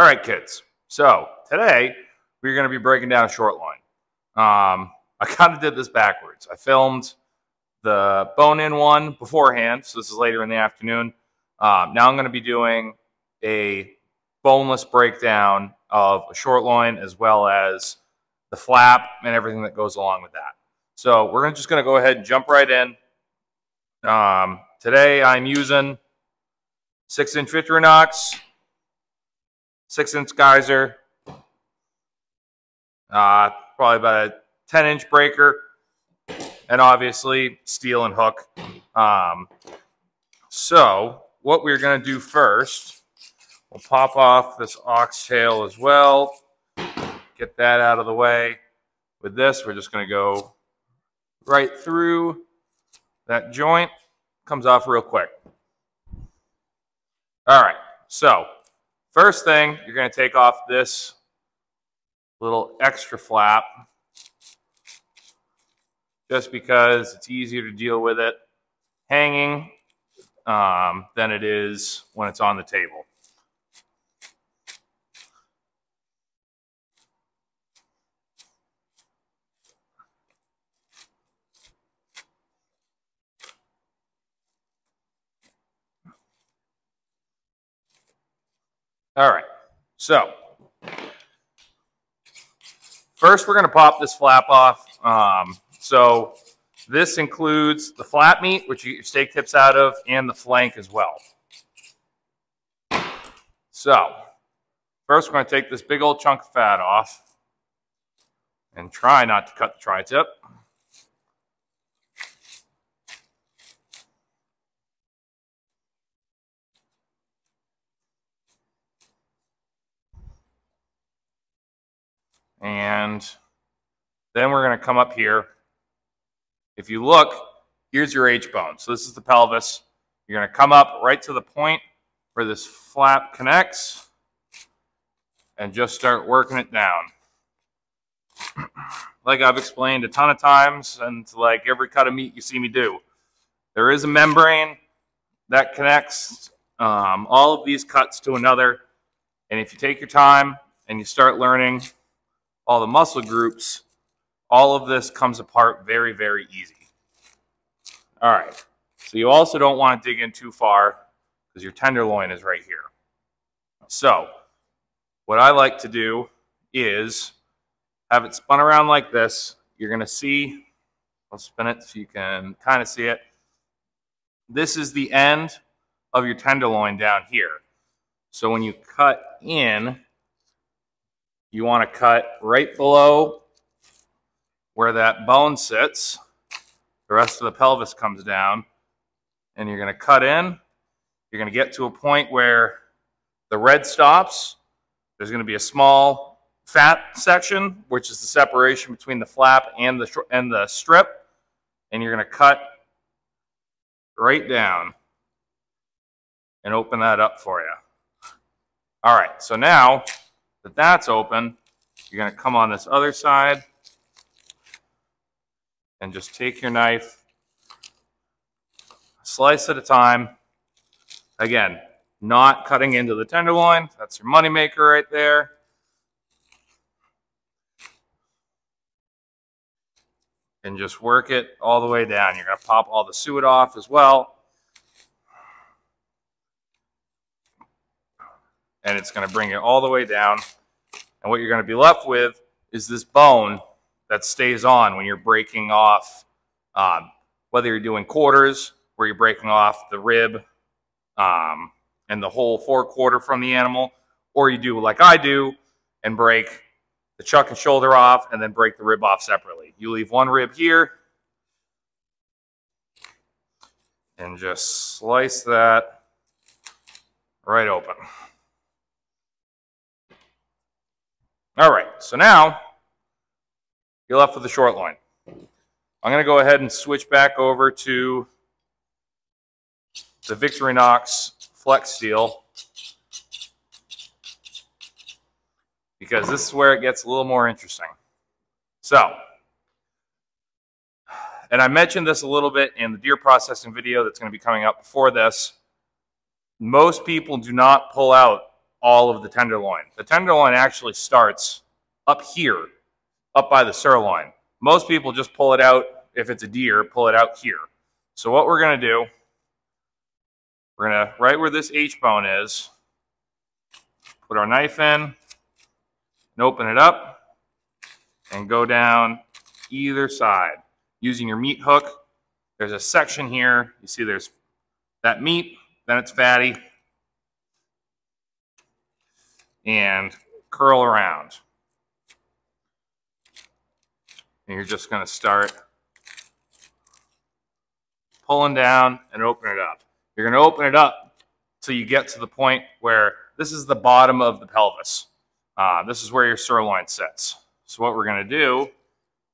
All right, kids. So today we're going to be breaking down a short loin. Um, I kind of did this backwards. I filmed the bone-in one beforehand, so this is later in the afternoon. Um, now I'm going to be doing a boneless breakdown of a short loin as well as the flap and everything that goes along with that. So we're just going to go ahead and jump right in. Um, today I'm using six inch Victorinox, six inch Giesser, uh, probably about a 10 inch breaker, and obviously steel and hook. Um, so what we're going to do first, we'll pop off this ox tail as well, get that out of the way. With this, we're just going to go right through that joint, comes off real quick. All right, so first thing, you're going to take off this little extra flap just because it's easier to deal with it hanging um, than it is when it's on the table. All right, so first we're going to pop this flap off. Um, so this includes the flat meat, which you get your steak tips out of, and the flank as well. So first we're going to take this big old chunk of fat off and try not to cut the tri-tip. And then we're going to come up here. If you look, here's your H bone. So this is the pelvis. You're going to come up right to the point where this flap connects and just start working it down. like I've explained a ton of times and like every cut of meat you see me do. There is a membrane that connects um, all of these cuts to another. And if you take your time and you start learning all the muscle groups, all of this comes apart very, very easy. All right, so you also don't want to dig in too far because your tenderloin is right here. So what I like to do is have it spun around like this. You're going to see, I'll spin it so you can kind of see it. This is the end of your tenderloin down here. So when you cut in, you want to cut right below where that bone sits. The rest of the pelvis comes down. And you're going to cut in. You're going to get to a point where the red stops. There's going to be a small fat section, which is the separation between the flap and the, and the strip. And you're going to cut right down and open that up for you. All right, so now that that's open, you're going to come on this other side and just take your knife, slice at a time. Again, not cutting into the tenderloin. That's your moneymaker right there. And just work it all the way down. You're going to pop all the suet off as well. And it's going to bring it all the way down. And what you're going to be left with is this bone that stays on when you're breaking off, um, whether you're doing quarters, where you're breaking off the rib um, and the whole forequarter from the animal, or you do like I do and break the chuck and shoulder off and then break the rib off separately. You leave one rib here and just slice that right open. All right, so now you're left with the short loin. I'm going to go ahead and switch back over to the Victorinox Flex Steel because this is where it gets a little more interesting. So, and I mentioned this a little bit in the deer processing video that's going to be coming up before this. Most people do not pull out all of the tenderloin. The tenderloin actually starts up here, up by the sirloin. Most people just pull it out, if it's a deer, pull it out here. So what we're going to do, we're going to, right where this H-bone is, put our knife in and open it up and go down either side using your meat hook. There's a section here. You see there's that meat, then it's fatty, and curl around. And you're just going to start pulling down and open it up. You're going to open it up till you get to the point where this is the bottom of the pelvis. Uh, this is where your sirloin sits. So what we're going to do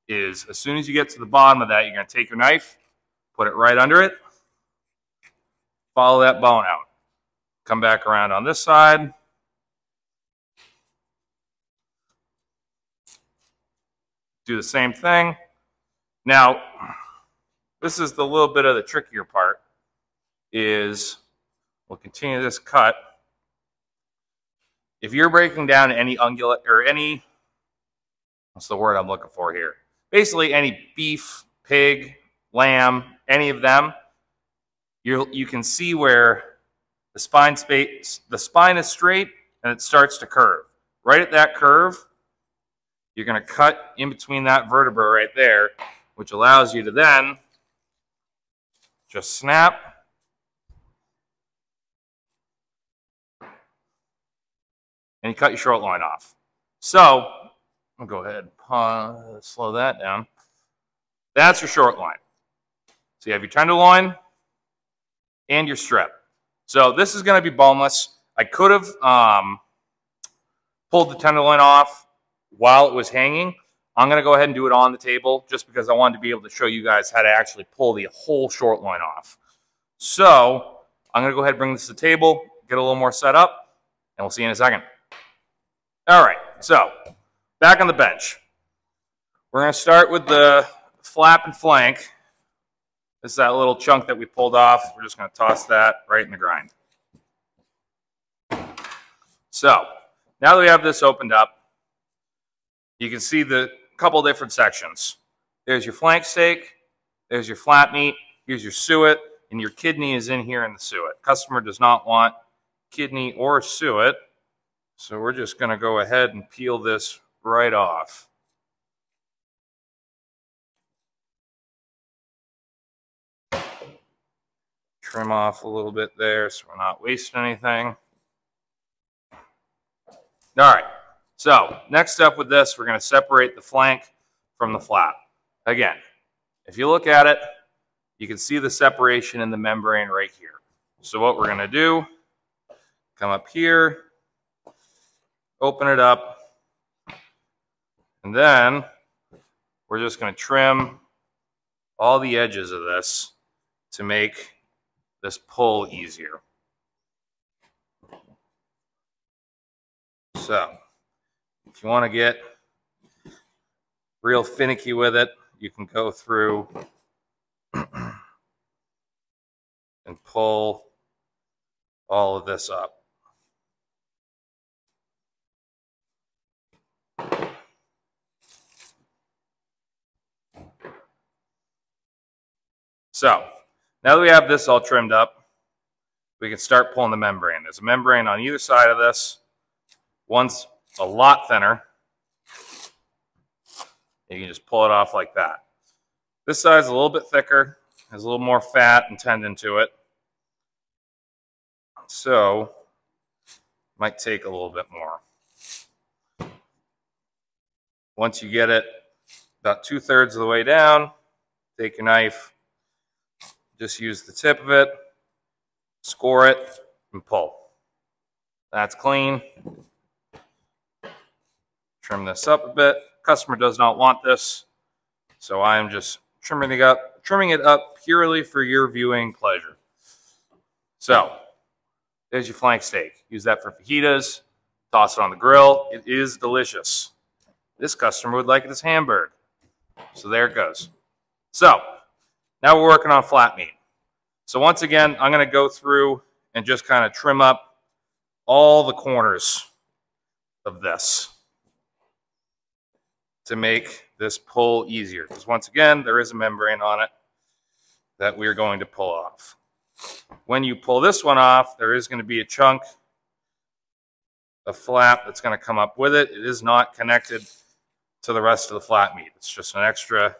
is as soon as you get to the bottom of that, you're going to take your knife, put it right under it, follow that bone out. Come back around on this side, do the same thing. Now, this is the little bit of the trickier part, is we'll continue this cut. If you're breaking down any ungulate, or any, what's the word I'm looking for here? Basically any beef, pig, lamb, any of them, you you can see where the spine space, the spine is straight and it starts to curve. Right at that curve, you're going to cut in between that vertebra right there, which allows you to then just snap and you cut your short loin off. So, I'll go ahead and slow that down. That's your short loin. So you have your tenderloin and your strip. So this is going to be boneless. I could have um, pulled the tenderloin off while it was hanging. I'm going to go ahead and do it on the table just because I wanted to be able to show you guys how to actually pull the whole short loin off. So I'm going to go ahead and bring this to the table, get a little more set up, and we'll see you in a second. All right, so back on the bench. We're going to start with the flap and flank. This is that little chunk that we pulled off. We're just going to toss that right in the grind. So now that we have this opened up, you can see the couple different sections. There's your flank steak, there's your flat meat, here's your suet, and your kidney is in here in the suet. Customer does not want kidney or suet, so we're just going to go ahead and peel this right off. Trim off a little bit there so we're not wasting anything. All right. So next up with this, we're going to separate the flank from the flap. Again, if you look at it, you can see the separation in the membrane right here. So what we're going to do, come up here, open it up, and then we're just going to trim all the edges of this to make this pull easier. So if you want to get real finicky with it, you can go through and pull all of this up. So now that we have this all trimmed up, we can start pulling the membrane. There's a membrane on either side of this. One's a lot thinner. You can just pull it off like that. This side's a little bit thicker, has a little more fat and tendon to it. So, might take a little bit more. Once you get it about two thirds of the way down, take your knife, just use the tip of it, score it, and pull. That's clean trim this up a bit. Customer does not want this, so I am just trimming it up, trimming it up purely for your viewing pleasure. So, there's your flank steak. Use that for fajitas. Toss it on the grill. It is delicious. This customer would like it as hamburger. So there it goes. So, now we're working on flat meat. So once again, I'm going to go through and just kind of trim up all the corners of this to make this pull easier. Because once again, there is a membrane on it that we're going to pull off. When you pull this one off, there is going to be a chunk of flap that's going to come up with it. It is not connected to the rest of the flat meat. It's just an extra,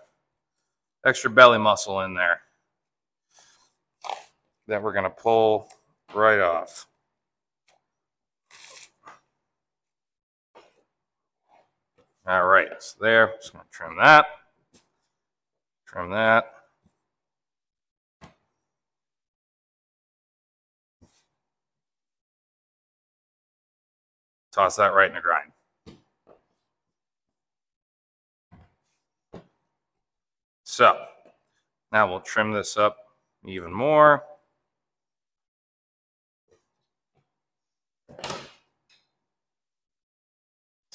extra belly muscle in there that we're going to pull right off. All right, so there, just gonna trim that, trim that. Toss that right in the grind. So now we'll trim this up even more.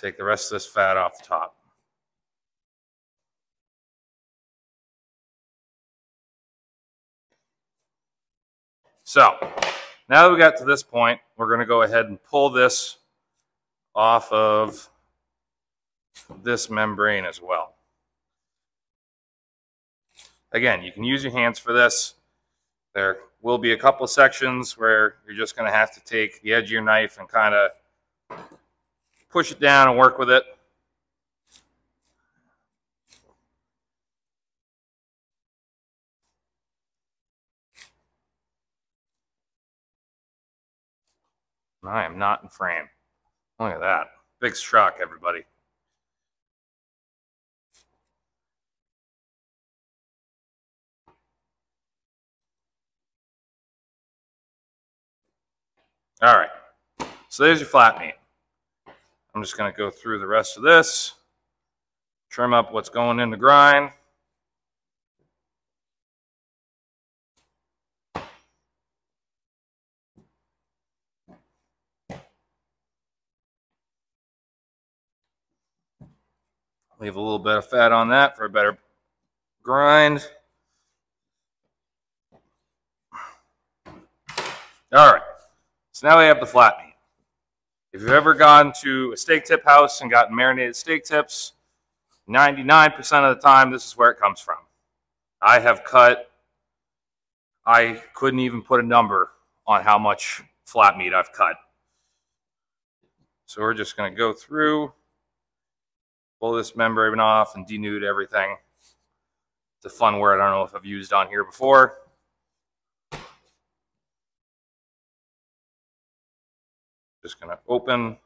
Take the rest of this fat off the top. So now that we got to this point, we're going to go ahead and pull this off of this membrane as well. Again, you can use your hands for this. There will be a couple sections where you're just going to have to take the edge of your knife and kind of push it down and work with it. I am not in frame. Look at that. Big struck, everybody. All right. So there's your flat meat. I'm just going to go through the rest of this, trim up what's going in the grind. Leave a little bit of fat on that for a better grind. All right, so now we have the flat meat. If you've ever gone to a steak tip house and gotten marinated steak tips, 99% of the time, this is where it comes from. I have cut, I couldn't even put a number on how much flat meat I've cut. So we're just going to go through, pull this membrane off and denude everything. It's a fun word I don't know if I've used on here before. Just going to open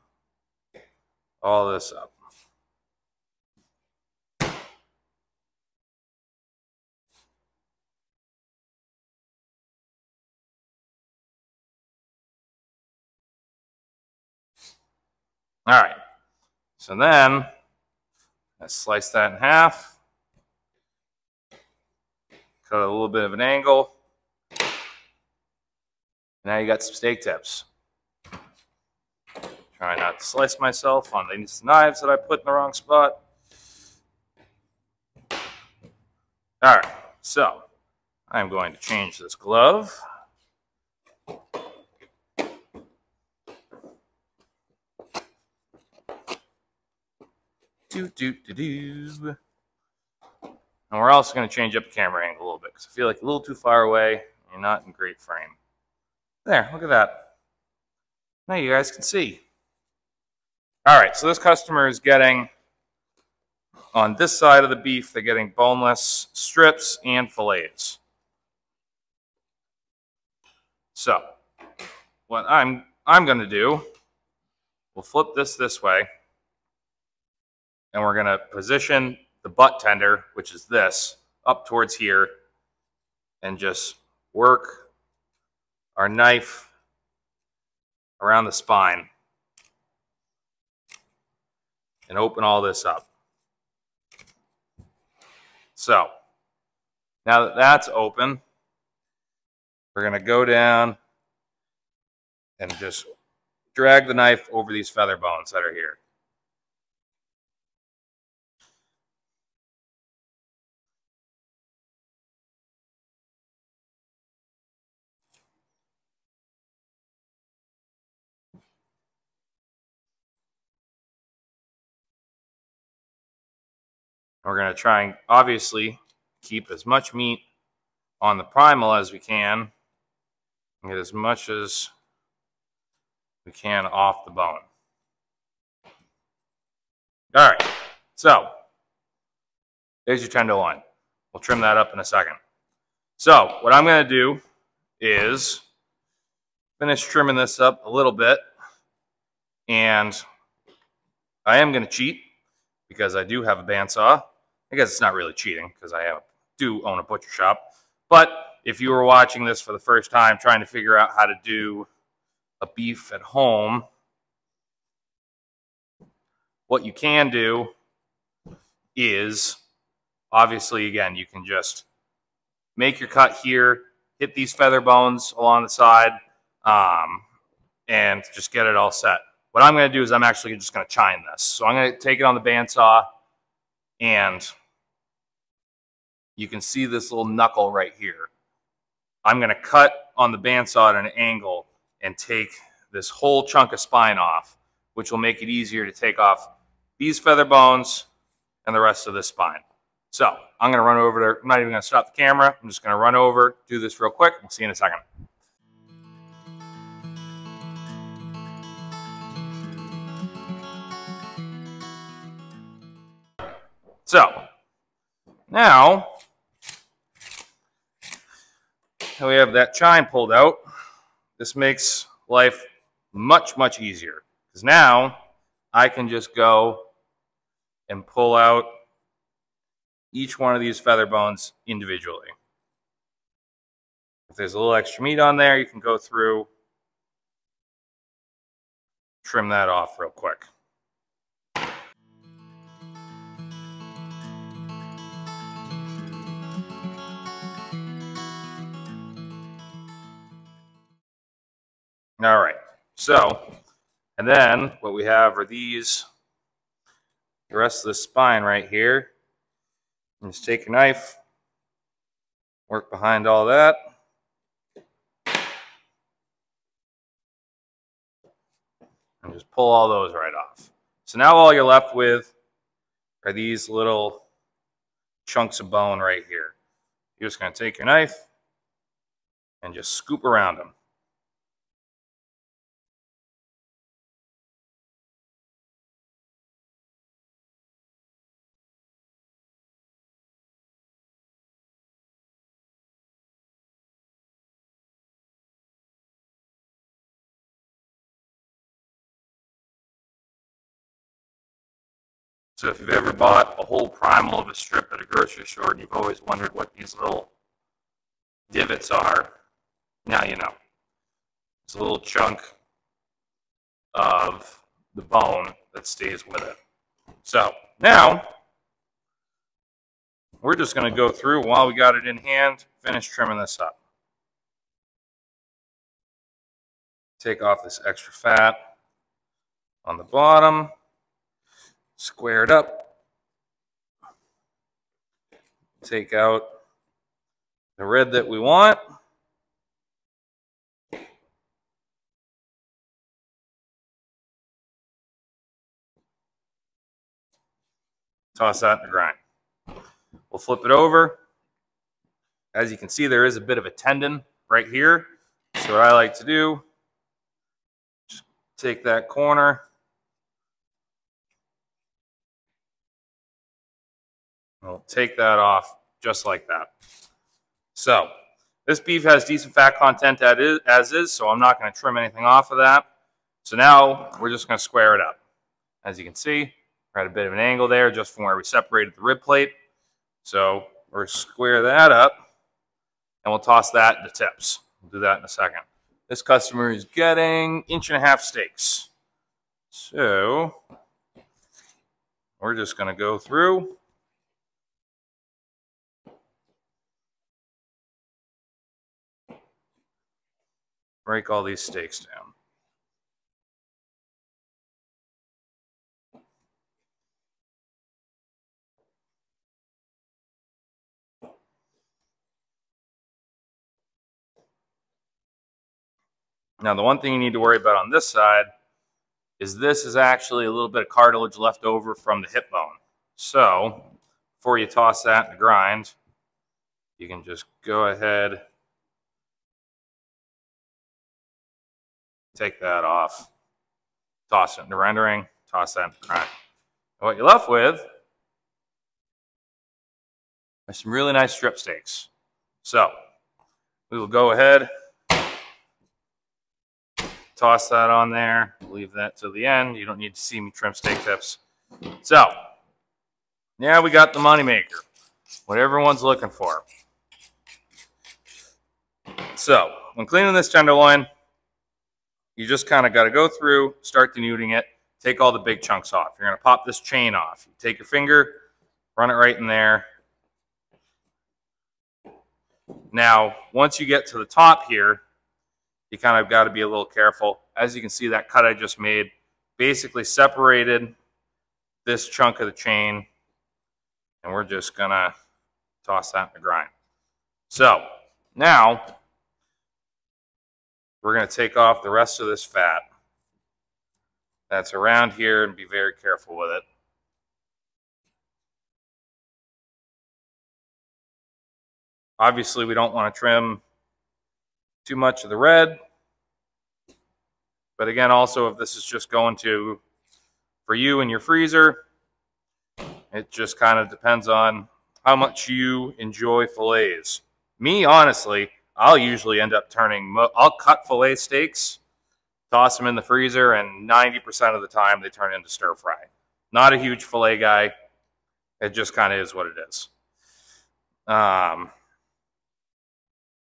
all this up. All right, so then let's slice that in half. Cut a little bit of an angle. Now you got some steak tips. Try not to slice myself on these knives that I put in the wrong spot. All right, so I'm going to change this glove. And we're also going to change up the camera angle a little bit because I feel like a little too far away. You're not in great frame. There, look at that. Now you guys can see. All right, so this customer is getting, on this side of the beef, they're getting boneless strips and fillets. So, what I'm, I'm going to do, we'll flip this this way, and we're going to position the butt tender, which is this, up towards here, and just work our knife around the spine and open all this up. So now that that's open, we're going to go down and just drag the knife over these feather bones that are here. We're going to try and obviously keep as much meat on the primal as we can and get as much as we can off the bone. All right, so there's your tenderloin. We'll trim that up in a second. So what I'm going to do is finish trimming this up a little bit and I am going to cheat because I do have a bandsaw. I guess it's not really cheating because I have, do own a butcher shop. But if you were watching this for the first time trying to figure out how to do a beef at home, what you can do is obviously, again, you can just make your cut here, hit these feather bones along the side, um, and just get it all set. What I'm going to do is I'm actually just going to chine this. So I'm going to take it on the bandsaw, and you can see this little knuckle right here. I'm going to cut on the bandsaw at an angle and take this whole chunk of spine off, which will make it easier to take off these feather bones and the rest of this spine. So I'm going to run over there. I'm not even going to stop the camera. I'm just going to run over, do this real quick. We'll see you in a second. So now we have that chine pulled out. This makes life much, much easier because now I can just go and pull out each one of these feather bones individually. If there's a little extra meat on there, you can go through, trim that off real quick. All right, so, and then what we have are these, the rest of the spine right here. And just take a knife, work behind all that. And just pull all those right off. So now all you're left with are these little chunks of bone right here. You're just going to take your knife and just scoop around them. So if you've ever bought a whole primal of a strip at a grocery store and you've always wondered what these little divots are, now you know. It's a little chunk of the bone that stays with it. So now we're just going to go through while we got it in hand, finish trimming this up. Take off this extra fat on the bottom square it up, take out the red that we want. Toss that in the grind. We'll flip it over. As you can see, there is a bit of a tendon right here. So what I like to do, just take that corner, We'll take that off just like that. So this beef has decent fat content as is, so I'm not going to trim anything off of that. So now we're just going to square it up. As you can see, we're at a bit of an angle there just from where we separated the rib plate. So we're square that up and we'll toss that to tips. We'll do that in a second. This customer is getting inch and a half steaks. So we're just going to go through break all these steaks down. Now, the one thing you need to worry about on this side is this is actually a little bit of cartilage left over from the hip bone. So, before you toss that in the grind, you can just go ahead, take that off, toss it into rendering, toss that in the. And what you're left with are some really nice strip steaks. So we will go ahead, toss that on there, leave that to the end. You don't need to see me trim steak tips. So now we got the moneymaker, what everyone's looking for. So when cleaning this tenderloin, you just kind of got to go through, start denuding it, take all the big chunks off. You're going to pop this chain off. You take your finger, run it right in there, now, once you get to the top here, you kind of got to be a little careful. As you can see, that cut I just made basically separated this chunk of the chain, and we're just going to toss that in the grind. So, now, we're going to take off the rest of this fat that's around here and be very careful with it. Obviously, we don't want to trim too much of the red. But again, also, if this is just going to, for you in your freezer, it just kind of depends on how much you enjoy fillets. Me, honestly, I'll usually end up turning, I'll cut fillet steaks, toss them in the freezer, and 90% of the time they turn into stir fry. Not a huge fillet guy. It just kind of is what it is. Um,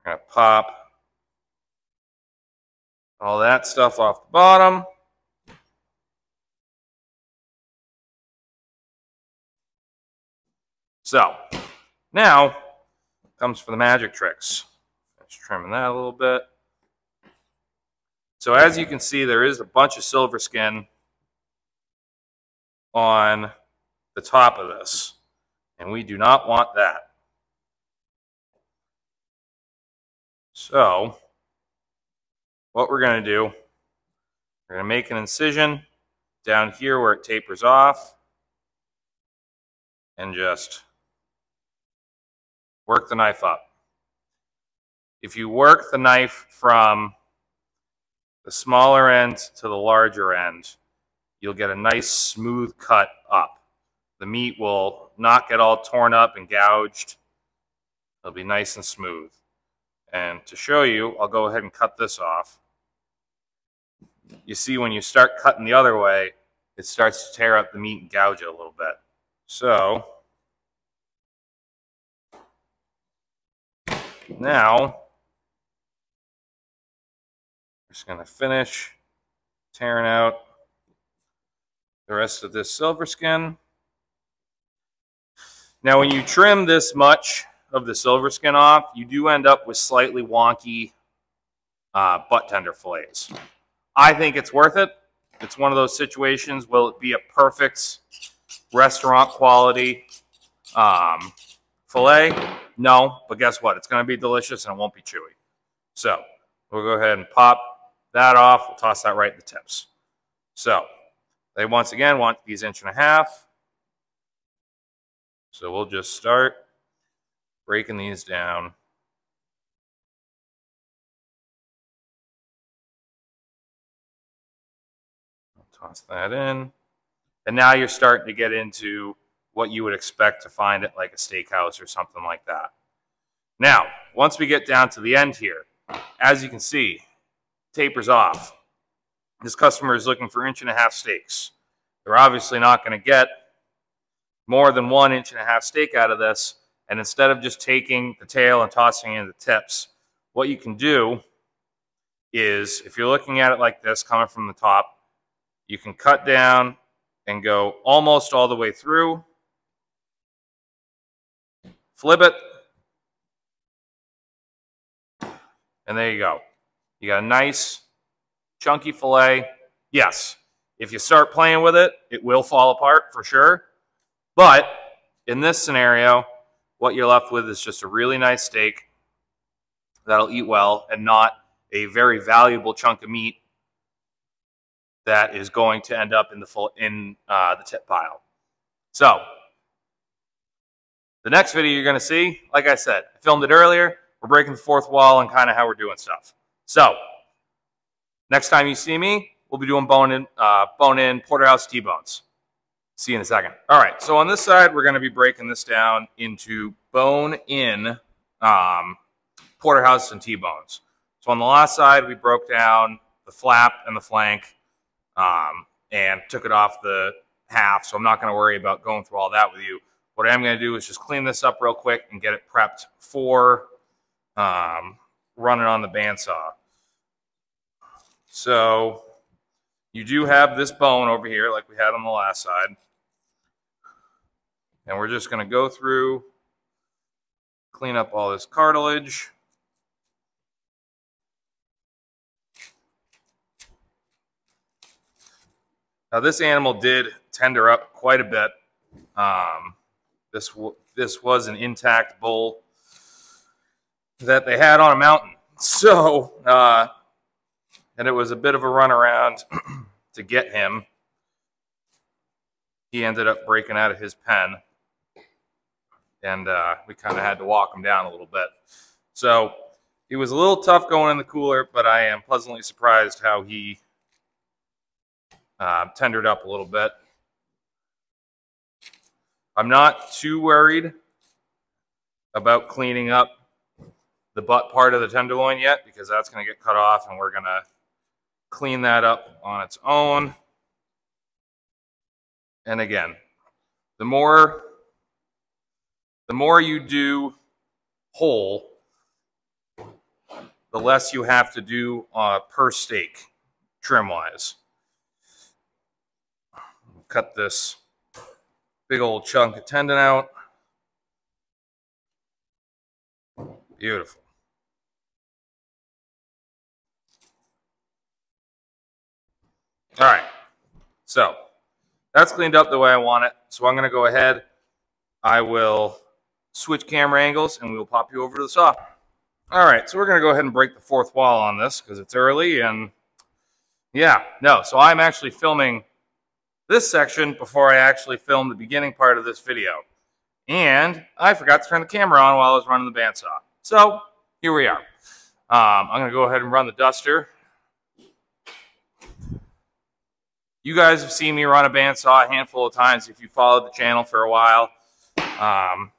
Gonna pop all that stuff off the bottom. So now comes for the magic tricks. Just trimming that a little bit. So as you can see, there is a bunch of silver skin on the top of this, and we do not want that. So what we're going to do, we're going to make an incision down here where it tapers off and just work the knife up. If you work the knife from the smaller end to the larger end, you'll get a nice smooth cut up. The meat will not get all torn up and gouged. It'll be nice and smooth. And to show you, I'll go ahead and cut this off. You see when you start cutting the other way, it starts to tear up the meat and gouge it a little bit. So, now, just going to finish tearing out the rest of this silver skin. Now, when you trim this much, of the silver skin off, you do end up with slightly wonky uh, butt tender fillets. I think it's worth it. It's one of those situations. Will it be a perfect restaurant quality um, fillet? No, but guess what? It's going to be delicious and it won't be chewy. So we'll go ahead and pop that off. We'll toss that right in the tips. So they once again want these inch and a half. So we'll just start breaking these down. Toss that in. And now you're starting to get into what you would expect to find at like a steakhouse or something like that. Now, once we get down to the end here, as you can see, tapers off. This customer is looking for inch and a half steaks. They're obviously not going to get more than one inch and a half steak out of this. And instead of just taking the tail and tossing in the tips, what you can do is, if you're looking at it like this, coming from the top, you can cut down and go almost all the way through, flip it, and there you go. You got a nice chunky filet. Yes, if you start playing with it, it will fall apart for sure. But in this scenario, what you're left with is just a really nice steak that'll eat well and not a very valuable chunk of meat that is going to end up in the full in uh, the tip pile. So The next video you're going to see, like I said, I filmed it earlier. We're breaking the fourth wall and kind of how we're doing stuff. So, next time you see me, we'll be doing bone in, uh, bone in porterhouse T-bones. See you in a second. All right, so on this side, we're going to be breaking this down into bone in um, porterhouse and T-bones. So on the last side, we broke down the flap and the flank um, and took it off the half. So I'm not going to worry about going through all that with you. What I am going to do is just clean this up real quick and get it prepped for um, running on the bandsaw. So you do have this bone over here like we had on the last side. And we're just going to go through, clean up all this cartilage. Now this animal did tender up quite a bit. Um, this this was an intact bull that they had on a mountain. So, uh, and it was a bit of a runaround to get him. He ended up breaking out of his pen, and uh, we kind of had to walk him down a little bit. So he was a little tough going in the cooler, but I am pleasantly surprised how he uh, tendered up a little bit. I'm not too worried about cleaning up the butt part of the tenderloin yet because that's going to get cut off and we're going to clean that up on its own. And again, the more the more you do whole, the less you have to do uh, per steak trim wise cut this big old chunk of tendon out. Beautiful. All right, so that's cleaned up the way I want it. So I'm going to go ahead. I will switch camera angles and we will pop you over to the saw. All right, so we're going to go ahead and break the fourth wall on this because it's early and yeah, no. So I'm actually filming this section before I actually filmed the beginning part of this video. And I forgot to turn the camera on while I was running the bandsaw. So here we are. Um, I'm going to go ahead and run the duster. You guys have seen me run a bandsaw a handful of times if you followed the channel for a while. Um,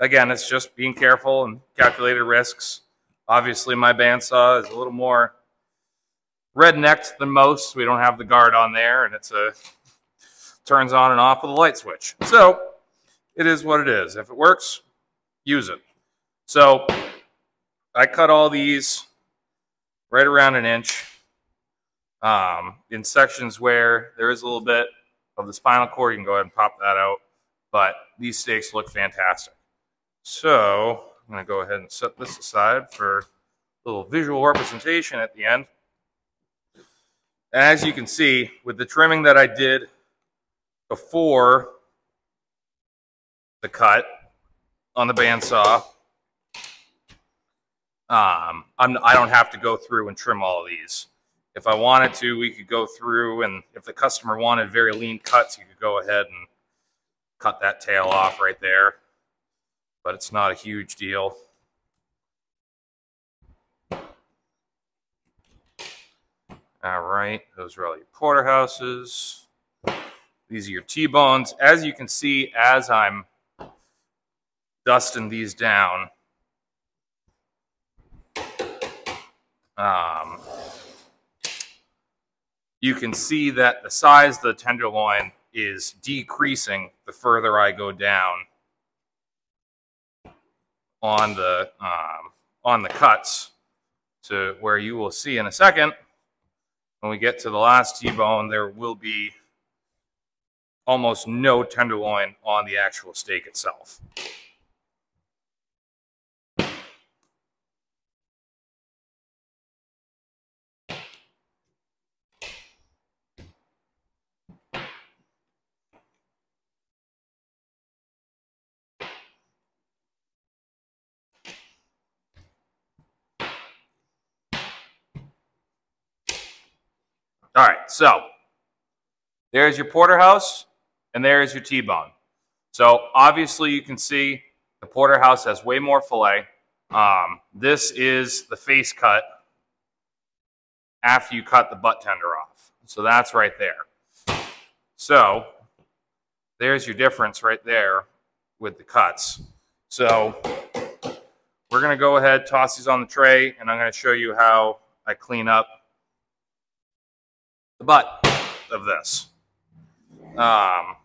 again, it's just being careful and calculated risks. Obviously, my bandsaw is a little more red-necked than most. We don't have the guard on there, and it's a turns on and off with a light switch. So it is what it is. If it works, use it. So I cut all these right around an inch um, in sections where there is a little bit of the spinal cord. You can go ahead and pop that out. But these steaks look fantastic. So I'm going to go ahead and set this aside for a little visual representation at the end. As you can see, with the trimming that I did before the cut on the bandsaw. Um, I'm, I don't have to go through and trim all of these. If I wanted to, we could go through, and if the customer wanted very lean cuts, you could go ahead and cut that tail off right there. But it's not a huge deal. All right, those are all your porterhouses. These are your T-bones. As you can see, as I'm dusting these down, um, you can see that the size of the tenderloin is decreasing the further I go down on the um, on the cuts to where you will see in a second when we get to the last T-bone there will be almost no tenderloin on the actual steak itself. All right, so there's your porterhouse and there's your T-bone. So obviously you can see the porterhouse has way more filet. Um, this is the face cut after you cut the butt tender off. So that's right there. So there's your difference right there with the cuts. So we're going to go ahead, toss these on the tray, and I'm going to show you how I clean up the butt of this. Um,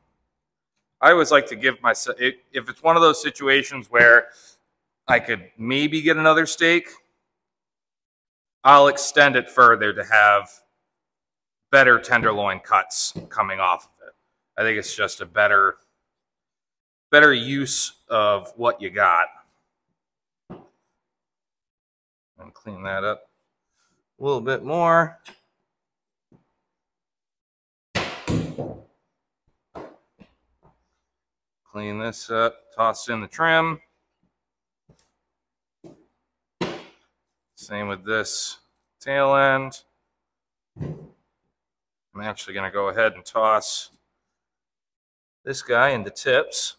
I always like to give myself, if it's one of those situations where I could maybe get another steak, I'll extend it further to have better tenderloin cuts coming off of it. I think it's just a better, better use of what you got. And clean that up a little bit more. Clean this up, toss in the trim. Same with this tail end. I'm actually going to go ahead and toss this guy into tips.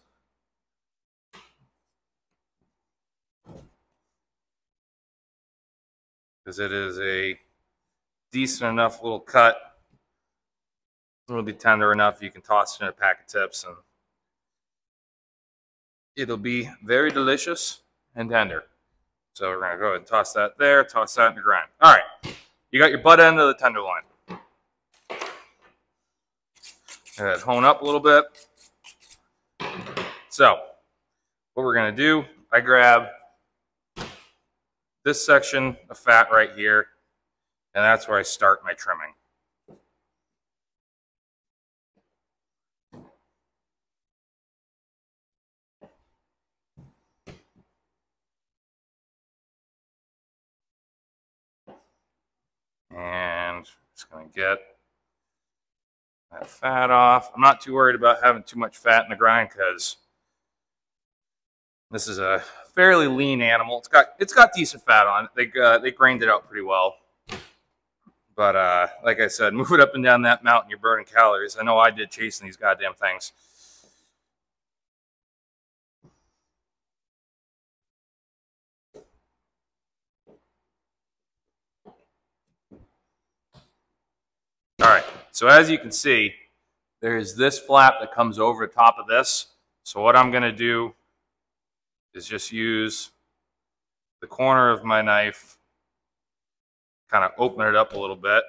Because it is a decent enough little cut. It'll be tender enough you can toss it in a pack of tips and it'll be very delicious and tender. So we're to go ahead and toss that there, toss that in the grind. All right, you got your butt end of the tenderloin. Go ahead, hone up a little bit. So what we're to do, I grab this section of fat right here, and that's where I start my trimming. And just going to get that fat off. I'm not too worried about having too much fat in the grind because this is a fairly lean animal. It's got it's got decent fat on it. They uh, they grained it out pretty well. But uh, like I said, move it up and down that mountain, you're burning calories. I know I did chasing these goddamn things. All right, so as you can see, there's this flap that comes over the top of this. So what I'm gonna do is just use the corner of my knife, kind of open it up a little bit.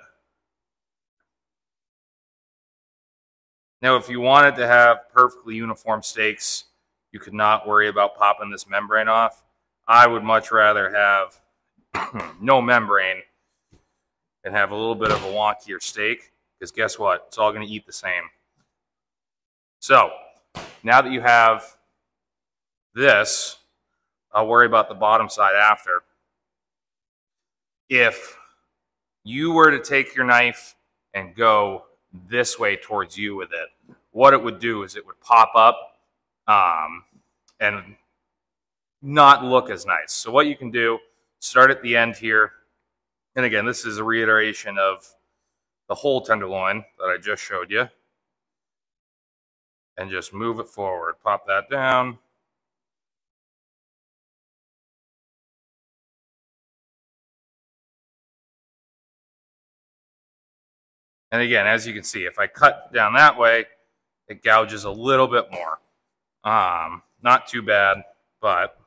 Now, if you wanted to have perfectly uniform steaks, you could not worry about popping this membrane off. I would much rather have no membrane and have a little bit of a wonkier steak because guess what? It's all going to eat the same. So now that you have this, I'll worry about the bottom side after. If you were to take your knife and go this way towards you with it, what it would do is it would pop up um, and not look as nice. So what you can do, start at the end here, and again, this is a reiteration of the whole tenderloin that I just showed you. And just move it forward. Pop that down. And again, as you can see, if I cut down that way, it gouges a little bit more. Um, not too bad, but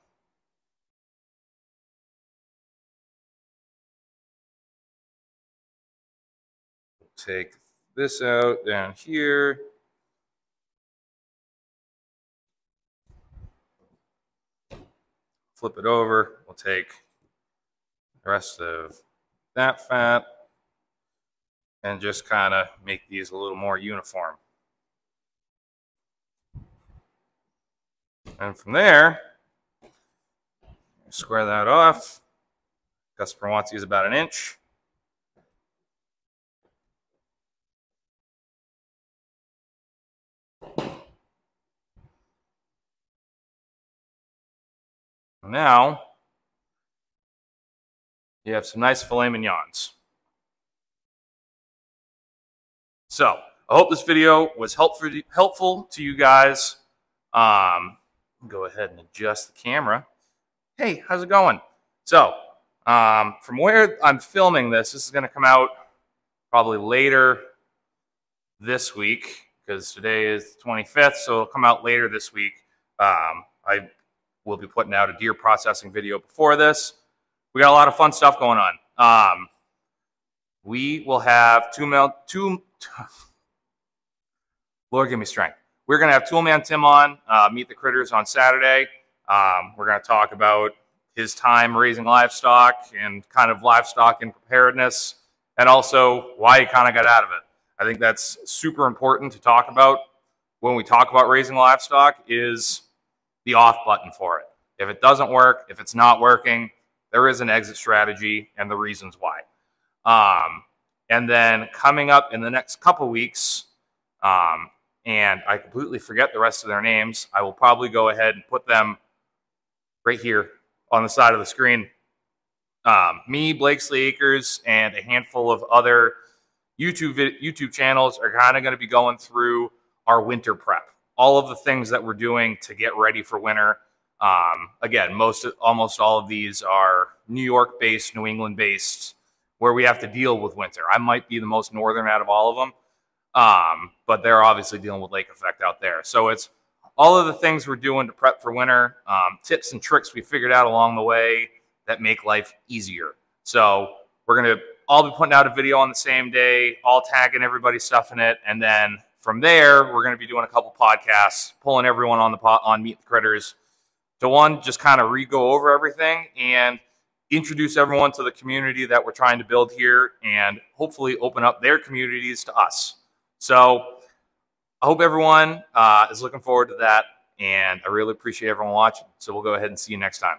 take this out down here. Flip it over. We'll take the rest of that fat and just kind of make these a little more uniform. And from there, square that off. To use about an inch. Now, you have some nice filet mignons. So, I hope this video was helpful, helpful to you guys. Um, go ahead and adjust the camera. Hey, how's it going? So, um, from where I'm filming this, this is going to come out probably later this week because today is the 25th, so it'll come out later this week. Um, I will be putting out a deer processing video before this. We got a lot of fun stuff going on. Um, we will have two mil, two. Lord, give me strength. We're going to have Toolman Tim on, uh, meet the critters on Saturday. Um, we're going to talk about his time raising livestock and kind of livestock and preparedness, and also why he kind of got out of it. I think that's super important to talk about when we talk about raising livestock is the off button for it. If it doesn't work, if it's not working, there is an exit strategy and the reasons why. Um, and then coming up in the next couple weeks, um, and I completely forget the rest of their names, I will probably go ahead and put them right here on the side of the screen. Um, me, Blakesley Acres, and a handful of other YouTube YouTube channels are kind of going to be going through our winter prep, all of the things that we're doing to get ready for winter. Um, again, most almost all of these are New York based, New England based, where we have to deal with winter. I might be the most northern out of all of them, um, but they're obviously dealing with lake effect out there. So it's all of the things we're doing to prep for winter, um, tips and tricks we figured out along the way that make life easier. So we're going to all be putting out a video on the same day, all tagging everybody stuff in it. And then from there, we're going to be doing a couple podcasts, pulling everyone on the pot on Meet the Critters to one, just kind of re-go over everything and introduce everyone to the community that we're trying to build here and hopefully open up their communities to us. So I hope everyone uh, is looking forward to that. And I really appreciate everyone watching. So we'll go ahead and see you next time.